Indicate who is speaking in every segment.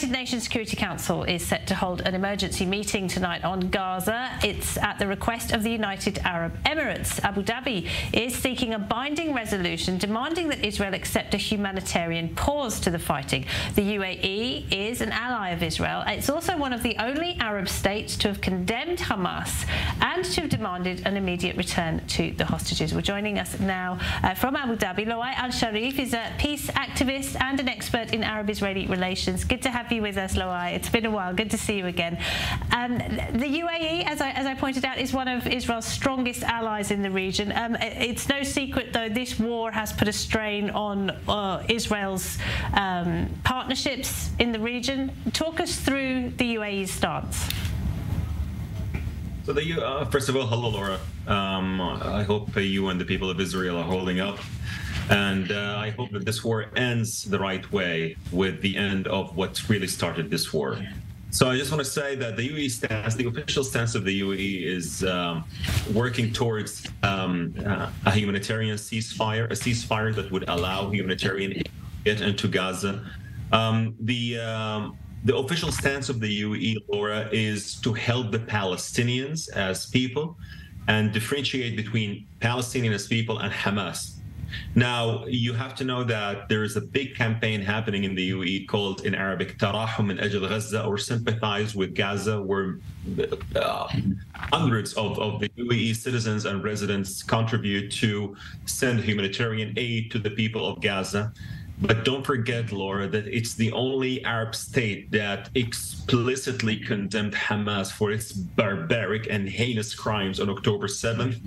Speaker 1: United Nations Security Council is set to hold an emergency meeting tonight on Gaza. It's at the request of the United Arab Emirates. Abu Dhabi is seeking a binding resolution demanding that Israel accept a humanitarian pause to the fighting. The UAE is an ally of Israel. It's also one of the only Arab states to have condemned Hamas and to have demanded an immediate return to the hostages. We're joining us now uh, from Abu Dhabi. Loay Alshareef is a peace activist and an expert in Arab Israeli relations. Good to have you with us, Loay. It's been a while. Good to see you again. Um, the UAE, as I, as I pointed out, is one of Israel's strongest allies in the region. Um, it's no secret, though, this war has put a strain on uh, Israel's um, partnerships in the region. Talk us through the UAE's stance.
Speaker 2: So, the, uh, first of all, hello, Laura. Um, I hope you and the people of Israel are holding up. And uh, I hope that this war ends the right way with the end of what really started this war. So I just want to say that the UAE stance, the official stance of the UAE is um, working towards um, uh, a humanitarian ceasefire, a ceasefire that would allow humanitarian aid get into Gaza. Um, the um, the official stance of the UAE, Laura, is to help the Palestinians as people and differentiate between Palestinians as people and Hamas now, you have to know that there is a big campaign happening in the UAE called in Arabic Tarahum min Ajal Gaza or sympathize with Gaza, where uh, hundreds of, of the UAE citizens and residents contribute to send humanitarian aid to the people of Gaza. But don't forget, Laura, that it's the only Arab state that explicitly condemned Hamas for its barbaric and heinous crimes on October 7th.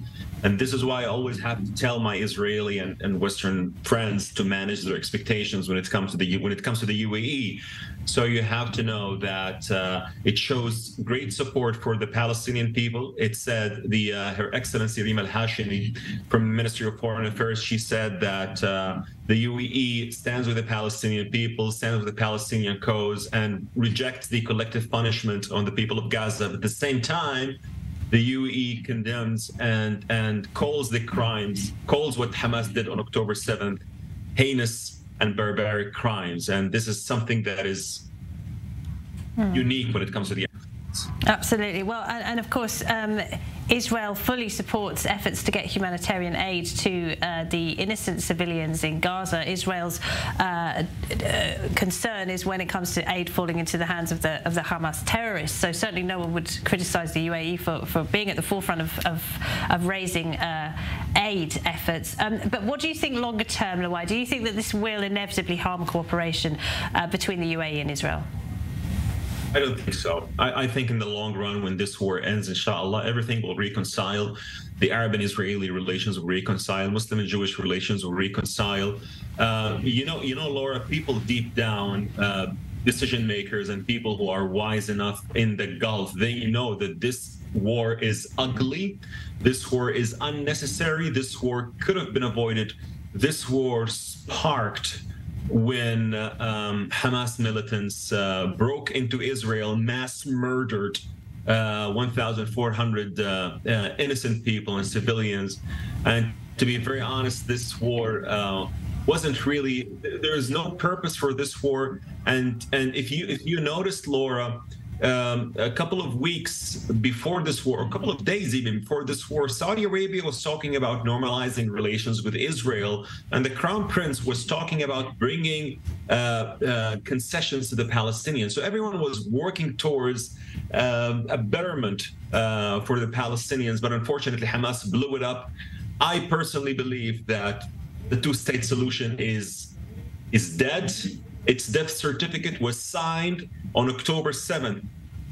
Speaker 2: And this is why I always have to tell my Israeli and, and Western friends to manage their expectations when it comes to the when it comes to the UAE. So you have to know that uh, it shows great support for the Palestinian people. It said the uh, Her Excellency Rima Al Hashimi from the Ministry of Foreign Affairs. She said that uh, the UAE stands with the Palestinian people, stands with the Palestinian cause, and rejects the collective punishment on the people of Gaza. But at the same time, the UAE condemns and and calls the crimes, calls what Hamas did on October 7th, heinous and barbaric crimes. And this is something that is hmm. unique when it comes to the
Speaker 1: Absolutely. Well, and, and of course, um, Israel fully supports efforts to get humanitarian aid to uh, the innocent civilians in Gaza. Israel's uh, uh, concern is when it comes to aid falling into the hands of the of the Hamas terrorists. So certainly, no one would criticise the UAE for, for being at the forefront of of, of raising uh, aid efforts. Um, but what do you think longer term, Loay? Do you think that this will inevitably harm cooperation uh, between the UAE and Israel?
Speaker 2: I don't think so. I, I, think in the long run, when this war ends, inshallah, everything will reconcile. The Arab and Israeli relations will reconcile. Muslim and Jewish relations will reconcile. Uh, you know, you know, Laura, people deep down, uh, decision makers and people who are wise enough in the Gulf, they know that this war is ugly. This war is unnecessary. This war could have been avoided. This war sparked when um, Hamas militants uh, broke into Israel, mass murdered uh, 1,400 uh, uh, innocent people and civilians. And to be very honest, this war uh, wasn't really. There is no purpose for this war. And and if you if you noticed, Laura, um, a couple of weeks before this war, a couple of days even before this war, Saudi Arabia was talking about normalizing relations with Israel, and the crown prince was talking about bringing uh, uh, concessions to the Palestinians. So everyone was working towards uh, a betterment uh, for the Palestinians, but unfortunately, Hamas blew it up. I personally believe that the two-state solution is is dead. Its death certificate was signed on October 7th.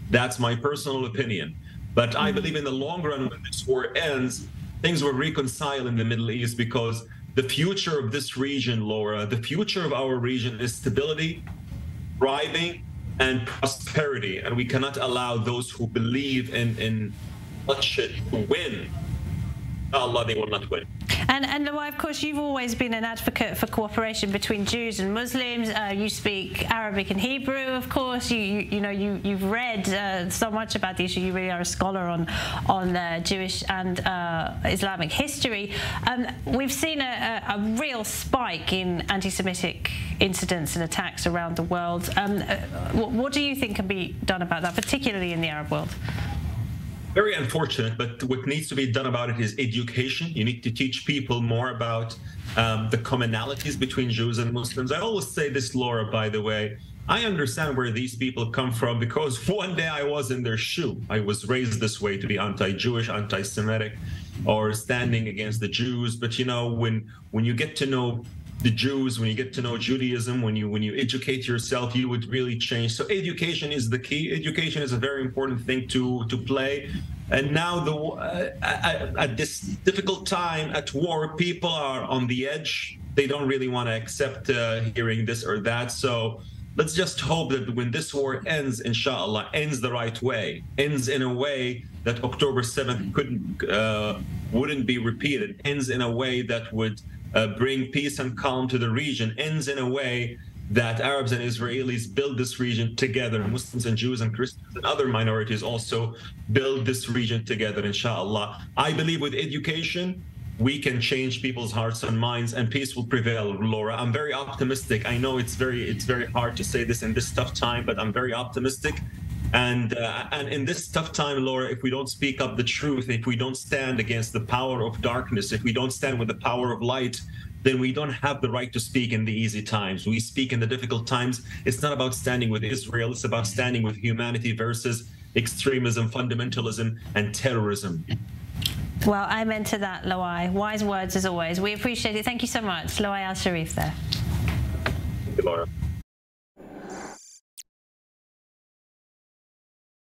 Speaker 2: That's my personal opinion. But I believe in the long run, when this war ends, things will reconcile in the Middle East because the future of this region, Laura, the future of our region is stability, thriving, and prosperity. And we cannot allow those who believe in, in bloodshed to win. Allah, they will not win.
Speaker 1: And, and Loay, of course, you've always been an advocate for cooperation between Jews and Muslims. Uh, you speak Arabic and Hebrew, of course. You, you, you know, you, you've read uh, so much about the issue. You really are a scholar on, on uh, Jewish and uh, Islamic history. Um, we've seen a, a, a, real spike in anti-Semitic incidents and attacks around the world. Um, uh, what, what do you think can be done about that, particularly in the Arab world?
Speaker 2: Very unfortunate, but what needs to be done about it is education. You need to teach people more about um, the commonalities between Jews and Muslims. I always say this, Laura, by the way. I understand where these people come from because one day I was in their shoe. I was raised this way to be anti-Jewish, anti-Semitic, or standing against the Jews. But you know, when when you get to know the Jews, when you get to know Judaism, when you when you educate yourself, you would really change. So education is the key. Education is a very important thing to to play. And now the uh, at, this difficult time at war, people are on the edge. They don't really want to accept uh, hearing this or that. So let's just hope that when this war ends, inshallah, ends the right way, ends in a way that October 7th couldn't uh, wouldn't be repeated, ends in a way that would uh, bring peace and calm to the region ends in a way that Arabs and Israelis build this region together. Muslims and Jews and Christians and other minorities also build this region together, inshallah. I believe with education, we can change people's hearts and minds and peace will prevail laura i'm very optimistic i know it's very it's very hard to say this in this tough time but i'm very optimistic and uh, and in this tough time, Laura, if we don't speak up the truth, if we don't stand against the power of darkness, if we don't stand with the power of light, then we don't have the right to speak in the easy times. We speak in the difficult times. It's not about standing with Israel. It's about standing with humanity versus extremism, fundamentalism, and terrorism.
Speaker 1: Well, I'm into that, Loay. Wise words as always. We appreciate it. Thank you so much. Loay Alshareef there.
Speaker 2: Thank you, Laura.